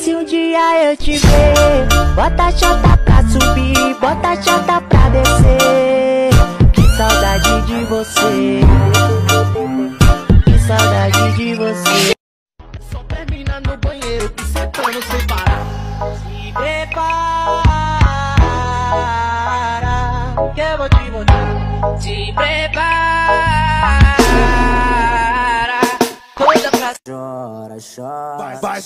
se um dia eu te ver Bota a pra subir, bota a pra descer. Que saudade de você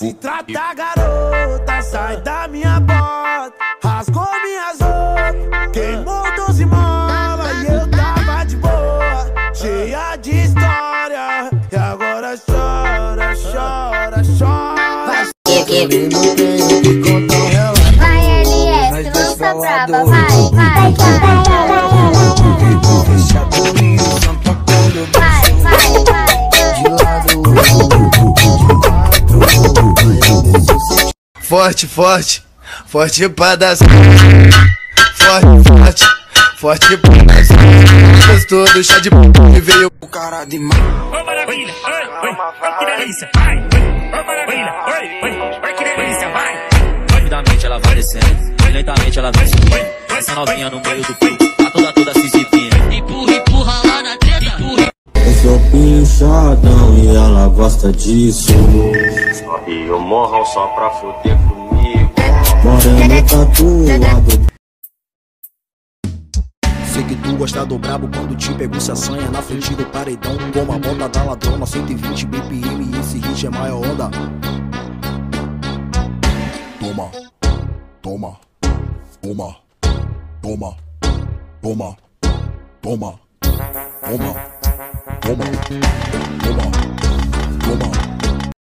se tratar, garota. Sai da minha bota. Rasgou minhas roupas. Queimou doze mola. E eu tava de boa. Cheia de história. E agora chora, chora, chora. Vai, LS, lança braba, vai, Forte, forte, forte pra dar Forte, forte, forte pra dar Gostou do chá de p e veio O cara de mão. Ô maravilha, oi, oi, oi, que delícia, vai, ô maravilha, oi, oi, oi, que delícia, vai. Rapidamente ela vai descendo, lentamente ela vai subindo. Essa novinha no meio do fluxo, tá toda toda se exibindo inchadão e ela gosta disso. Sorri eu morro só pra foder comigo. Morena tá tatuado. Sei que tu gosta do brabo quando te pego se assanha na frente do paredão. Toma uma bota da ladrona, 120 BPM e esse hit é maior onda. Toma, toma, toma, toma, toma, toma, toma.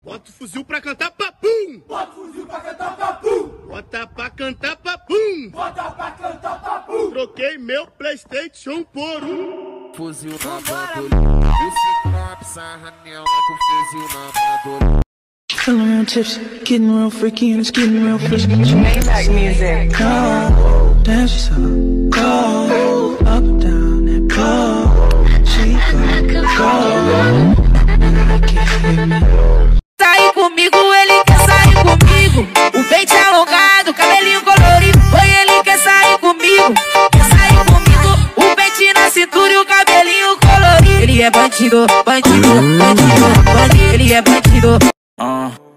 Bota o fuzil pra cantar papum! Bota o fuzil pra cantar papum! Bota pra cantar papum! Bota pra cantar papum! Troquei meu Playstation por um! Fuzil na bandola. E o Ciclope sarranel com fuzil na bandola. Feeling real tipsy, getting real freaky, and it's getting real frisky. Maybach music. Go, dance yourself. Go, up and down and go. She go, go. I can't hear me. Sair comigo, ele quer sair comigo. O peito é alongado, cabelinho colorido. Oi, ele quer sair comigo. Quer sair comigo. O peito na cintura e o cabelinho colorido. Ele é bandido, bandido, bandido.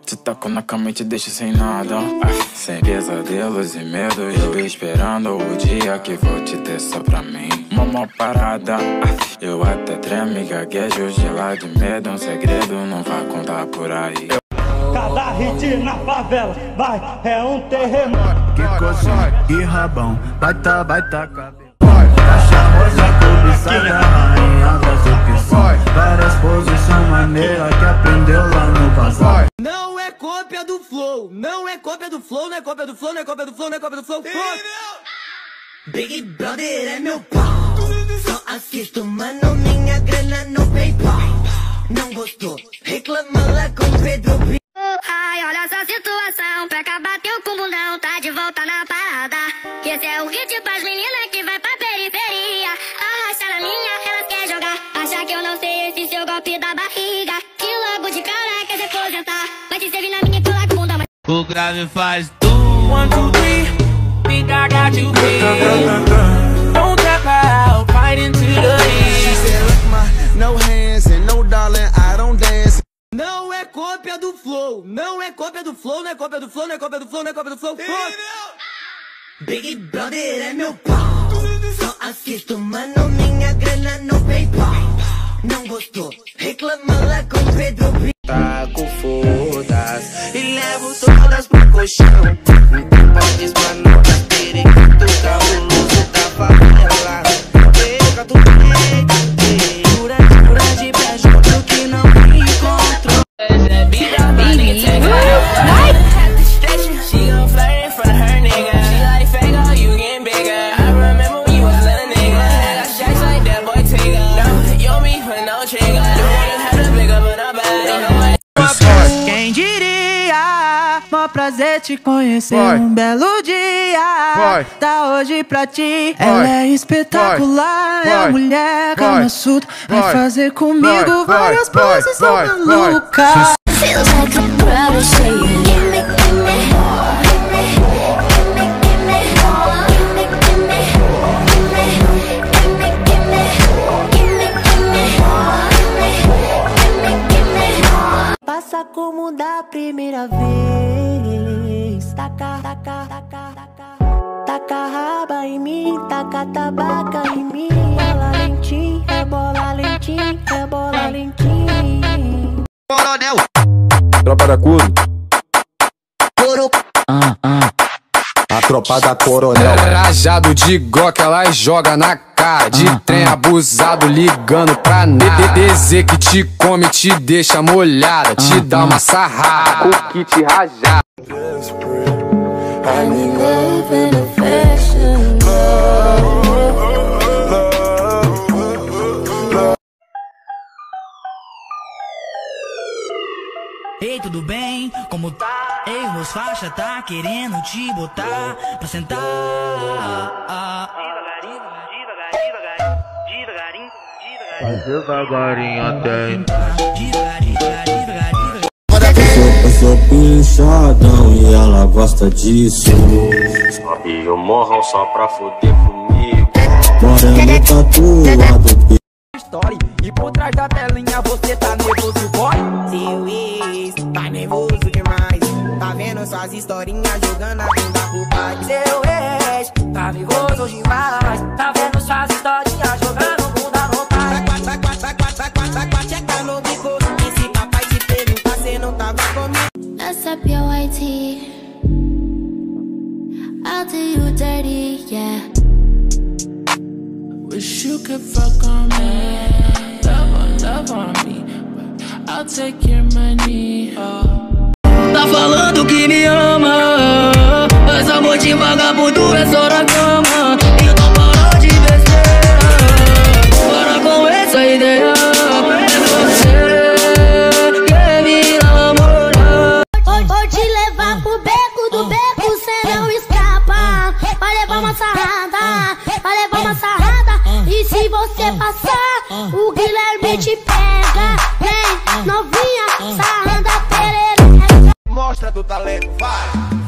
Te taco na cama e te deixo sem nada. Ah, sem pesadelos e medo. Eu esperando o dia que vou te ter só pra mim. Uma mal parada. Ah, eu até tremo e gaguejo de lá de medo. Um segredo não vai contar por aí. Cada hit na favela, vai, é um terremoto! Que coisa, que rabão, baita, baita cabelo. A charmosa cobiçada, rainha das opções. Várias posições maneiras que aprendeu lá no passado. Não cópia do flow, não é cópia do flow, não é cópia do flow, não é cópia do flow, não é cópia do flow. Big Brother é meu pau. Só assisto, mano, minha grana no PayPal. Não gostou? Reclama lá com Pedro P. Ai, olha essa situação. Pra acabar teu com bundão, tá de volta na parada. Esse é o hit pras meninas que vai pra periferia. Arrasta na minha, elas quer jogar. Acha que eu não sei esse seu golpe da barriga. O grave faz tu. One, two, three. Think I got you. Don't tap out, fight into the end. No hands and no darling, I don't dance. Não é cópia do flow, não é cópia do flow, não é cópia do flow, não é cópia do flow, não é cópia do flow. Big Brother é meu pau. Só assisto, mano, minha grana no PayPal. Não gostou? Reclama lá com Pedro P. Taco foda-se e levo todas pro colchão. Mó prazer te conhecer Vai. um belo dia. Vai. Tá hoje pra ti. Vai. Ela é espetacular. É a Vai. mulher Vai. calma surda. Vai Vai. fazer comigo Vai. várias Vai. poses Vai. são Vai. malucas. Feels like a como da primeira vez. Taca, taca, taca, taca. Taca raba em mim, taca tabaca em mim. Bola lentinho, rebola lentinho, rebola lentinho. Coronel. Tropa da Curo. Coro. A tropa da Coronel. Rajado de goca, ela joga na cara. De trem abusado, ligando pra nada. DDZ que te come, te deixa molhada. Te dá uma sarrada. In love and affection. Ei, tudo bem? Como tá? Ei, meus faixa tá querendo te botar pra sentar. Devagarinho, até. Eu sou pinchadão e ela gosta disso. E eu morro só pra foder comigo. Moreno tatuado, Story. E por trás da telinha você tá nervoso, boy? Ex, tá nervoso demais. Tá vendo suas historinhas jogando a bunda pro pai. Seu ex, tá nervoso demais. Tá vendo suas historinhas take your money. Oh. Tá falando que me ama Mas amor de vagabundo é só na cama Então para de besteira Para com essa ideia É você que me namora Vou, vou te levar pro beco do beco, cê não escapa. Vai levar uma sarrada, vai levar uma sarrada. E se você passar, o Guilherme te pega. Teu talento, vai,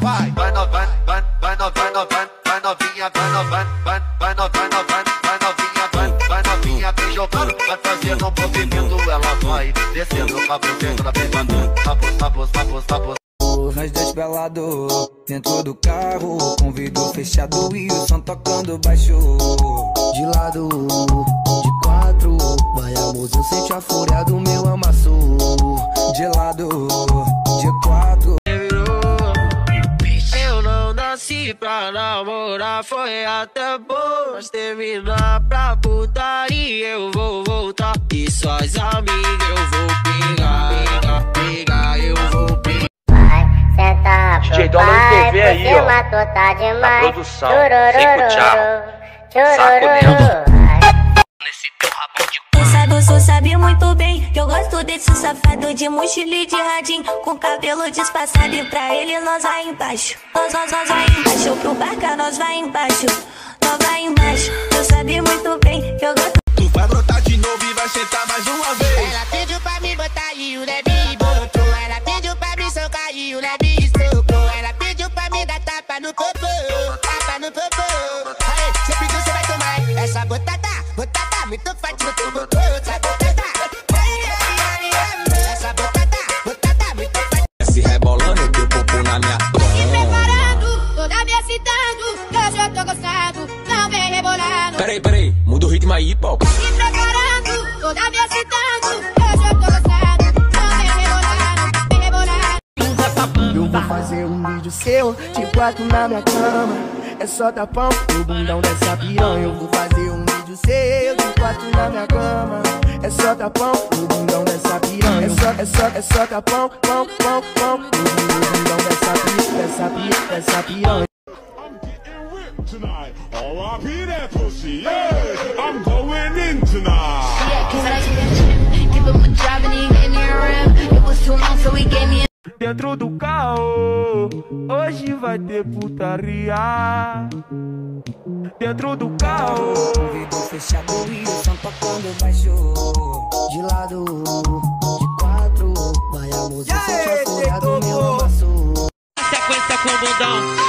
vai. Vai no, vai, vai, vai no, vai no, vai, vai novinha, vai no, vai, vai, vai no, vai no, vai, vai novinha, vai, vai novinha, vem jogando, vai fazendo um movimento, ela vai descendo, papo, descendo, ela vem batendo, papo, papo, papo, papo. Nós dois pelados dentro do carro, com vidro fechado e o som tocando baixo. De lado, de quatro, vai amorzinho, sente a fúria do meu amasso. De lado, pra namorar, foi até bom Mas terminar pra putaria eu vou voltar E suas amigas eu vou pegar, pegar, pegar, eu vou pegar Senta DJ pro Dólar pai, TV aí, ó. matou tá demais. produção, Chorororô, sem cuchara. chorororô. Quem sou sabe muito bem que eu gosto desse safado de mochila e de radinho Com cabelo disfarçado e pra ele nós vai embaixo. Nós, nós, nós vai embaixo, pro barca nós vai embaixo. Nós vai embaixo, eu sabe muito bem que eu gosto quatro na minha cama. É só tapão no bundão dessa piranha. Eu vou fazer um vídeo seu, de quatro na minha cama. É só tapão no bundão dessa piranha. É só, é só, é só tapão, pão, pão, pão. No bundão dessa piranha, dessa piranha, dessa piranha. Tonight, R.I.P. that pussy, yeah. I'm going in tonight. Dentro do carro, hoje vai ter putaria. Dentro do carro, Vidro fechado e o som tocando baixo. De lado, de quatro, vai a fúria do meu amasso. Sequência com o bundão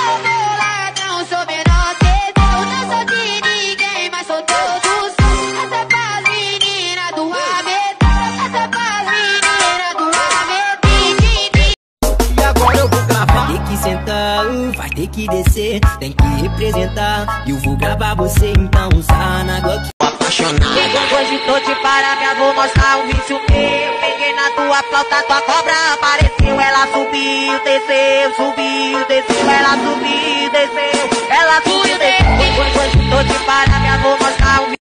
que descer, tem que representar. E eu vou gravar você, então usa na Glock. Apaixonado. Hoje tô de parabéns, vou mostrar um vício meu. Peguei na tua flauta, tua cobra apareceu. Ela subiu, desceu, subiu, desceu. Ela subiu, desceu. Ela subiu, desceu. Hoje tô de parabéns, vou mostrar um vício